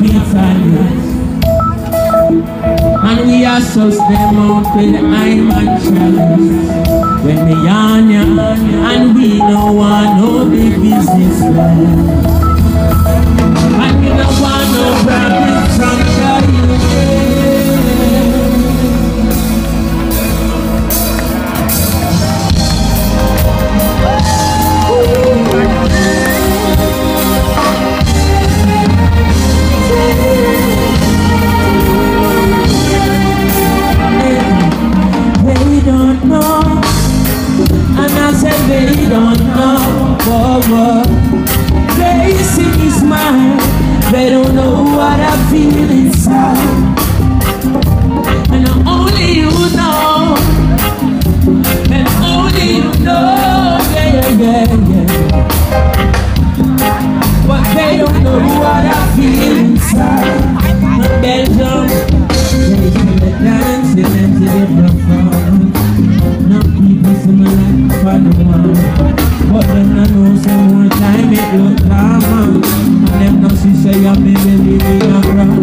bitterness. And we are so them out with iron and chalice. When we yarn and we know one no big business man. really don't know what was panuma But then I know some more time it'll drama And them don't see say I'm living in a ground